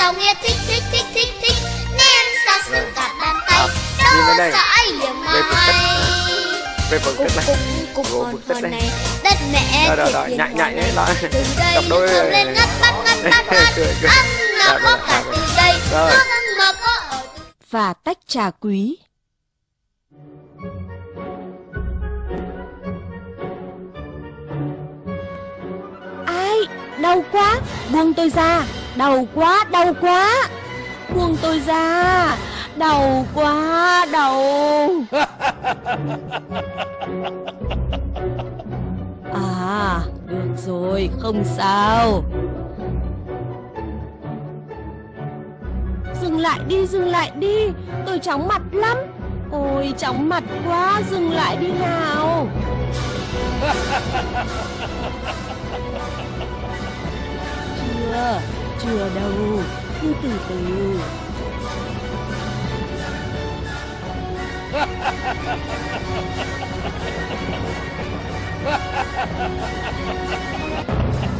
sao nghe thích thích thích thích thích. Ném xa xương cả bàn tay Đâu đây. dãi liềm mà Về phần tích này tích hòn đây. này Đất mẹ thiệt rồi, hiền nhạy, nhạy đấy, đó. Cặp đôi, lên ngất bắt ngất bắt. Ăn ngọt Rồi, có rồi, cả rồi. từ đây Rồi. Và tách trà quý. Ai? Đau quá! Buông tôi ra! Đau quá! Đau quá! Buông tôi ra! Đau quá! Đau! À, được rồi, không sao. Dừng lại đi, dừng lại đi. Tôi chóng mặt lắm. Ôi chóng mặt quá Dừng lại đi nào. Chưa Chưa đâu. Cứ từ từ. ハハハハハ!